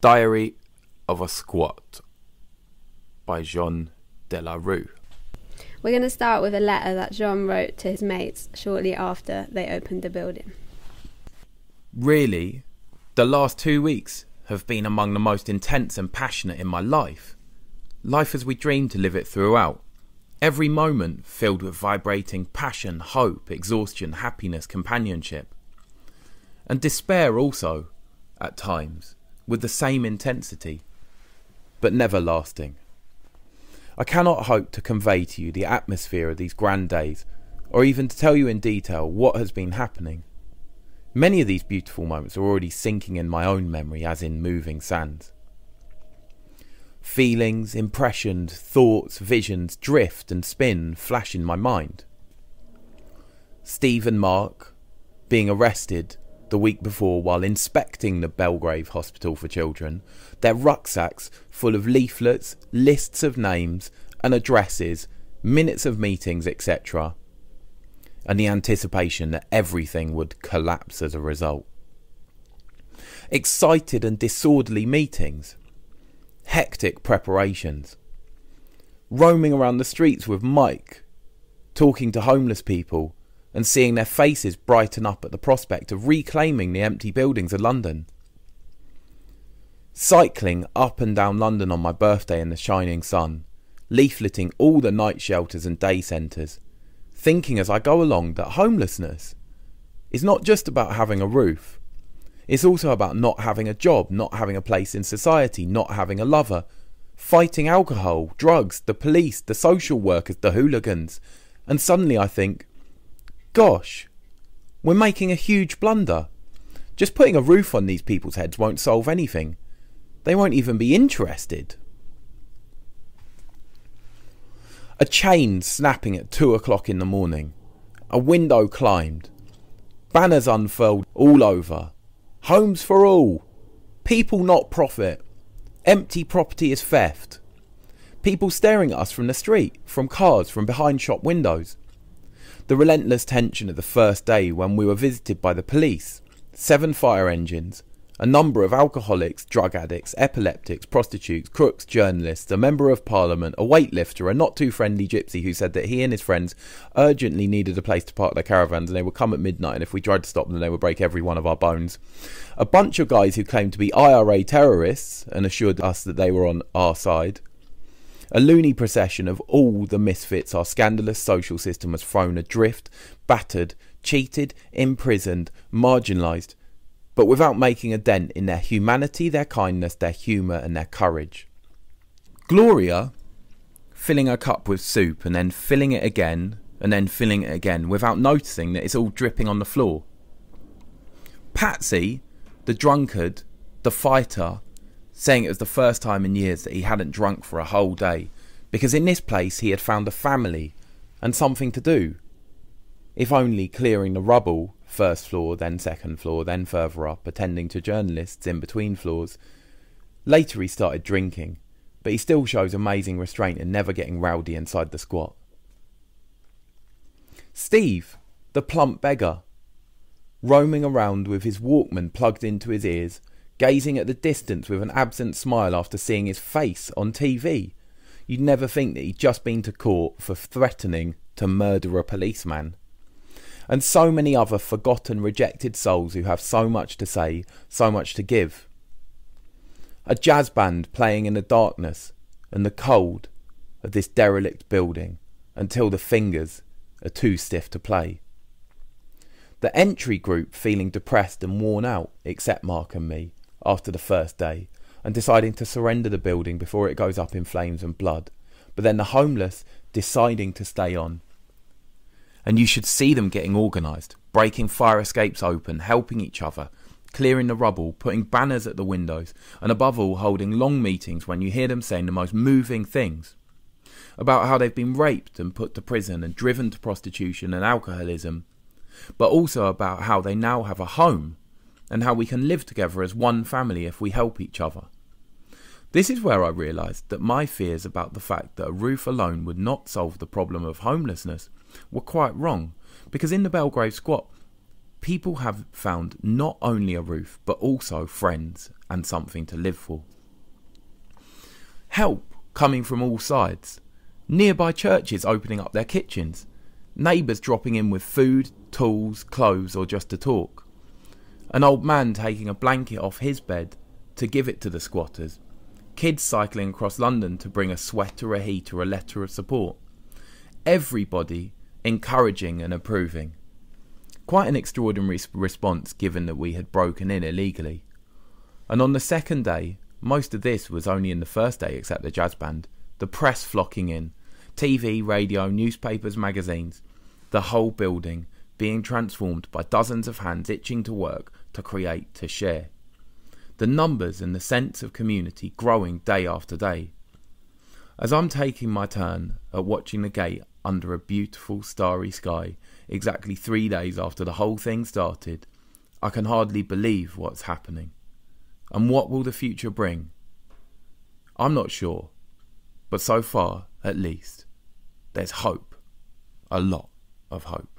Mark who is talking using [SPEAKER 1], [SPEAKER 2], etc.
[SPEAKER 1] Diary of a Squat by Jean Delarue.
[SPEAKER 2] We're going to start with a letter that Jean wrote to his mates shortly after they opened the building.
[SPEAKER 1] Really, the last two weeks have been among the most intense and passionate in my life. Life as we dreamed to live it throughout. Every moment filled with vibrating passion, hope, exhaustion, happiness, companionship. And despair also, at times, with the same intensity, but never lasting. I cannot hope to convey to you the atmosphere of these grand days, or even to tell you in detail what has been happening. Many of these beautiful moments are already sinking in my own memory as in moving sands. Feelings, impressions, thoughts, visions drift and spin, flash in my mind. Steve and Mark being arrested the week before while inspecting the Belgrave Hospital for Children, their rucksacks full of leaflets, lists of names and addresses, minutes of meetings, etc., and the anticipation that everything would collapse as a result. Excited and disorderly meetings, hectic preparations, roaming around the streets with Mike, talking to homeless people, and seeing their faces brighten up at the prospect of reclaiming the empty buildings of London. Cycling up and down London on my birthday in the shining sun, leafleting all the night shelters and day centres, thinking as I go along that homelessness is not just about having a roof. It's also about not having a job, not having a place in society, not having a lover, fighting alcohol, drugs, the police, the social workers, the hooligans. And suddenly I think, gosh, we're making a huge blunder. Just putting a roof on these people's heads won't solve anything. They won't even be interested. A chain snapping at two o'clock in the morning. A window climbed. Banners unfurled all over. Homes for all. People not profit. Empty property is theft. People staring at us from the street, from cars, from behind shop windows. The relentless tension of the first day when we were visited by the police, seven fire engines, a number of alcoholics, drug addicts, epileptics, prostitutes, crooks, journalists, a member of parliament, a weightlifter, a not too friendly gypsy who said that he and his friends urgently needed a place to park their caravans and they would come at midnight and if we tried to stop them they would break every one of our bones. A bunch of guys who claimed to be IRA terrorists and assured us that they were on our side. A loony procession of all the misfits our scandalous social system has thrown adrift, battered, cheated, imprisoned, marginalised, but without making a dent in their humanity, their kindness, their humour, and their courage. Gloria, filling her cup with soup and then filling it again and then filling it again without noticing that it's all dripping on the floor. Patsy, the drunkard, the fighter, saying it was the first time in years that he hadn't drunk for a whole day because in this place he had found a family and something to do. If only clearing the rubble first floor, then second floor, then further up, attending to journalists in between floors. Later he started drinking, but he still shows amazing restraint in never getting rowdy inside the squat. Steve, the plump beggar, roaming around with his Walkman plugged into his ears, gazing at the distance with an absent smile after seeing his face on TV. You'd never think that he'd just been to court for threatening to murder a policeman and so many other forgotten, rejected souls who have so much to say, so much to give. A jazz band playing in the darkness and the cold of this derelict building until the fingers are too stiff to play. The entry group feeling depressed and worn out, except Mark and me, after the first day, and deciding to surrender the building before it goes up in flames and blood. But then the homeless deciding to stay on and you should see them getting organised, breaking fire escapes open, helping each other, clearing the rubble, putting banners at the windows, and above all, holding long meetings when you hear them saying the most moving things about how they've been raped and put to prison and driven to prostitution and alcoholism, but also about how they now have a home and how we can live together as one family if we help each other. This is where I realised that my fears about the fact that a roof alone would not solve the problem of homelessness were quite wrong, because in the Belgrave squat, people have found not only a roof, but also friends and something to live for. Help coming from all sides. Nearby churches opening up their kitchens. Neighbours dropping in with food, tools, clothes, or just to talk. An old man taking a blanket off his bed to give it to the squatters. Kids cycling across London to bring a sweater, a heater, a letter of support. Everybody encouraging and approving. Quite an extraordinary response given that we had broken in illegally. And on the second day, most of this was only in the first day except the jazz band, the press flocking in, TV, radio, newspapers, magazines, the whole building being transformed by dozens of hands itching to work, to create, to share. The numbers and the sense of community growing day after day. As I'm taking my turn at watching the gate under a beautiful starry sky, exactly three days after the whole thing started, I can hardly believe what's happening. And what will the future bring? I'm not sure, but so far, at least, there's hope. A lot of hope.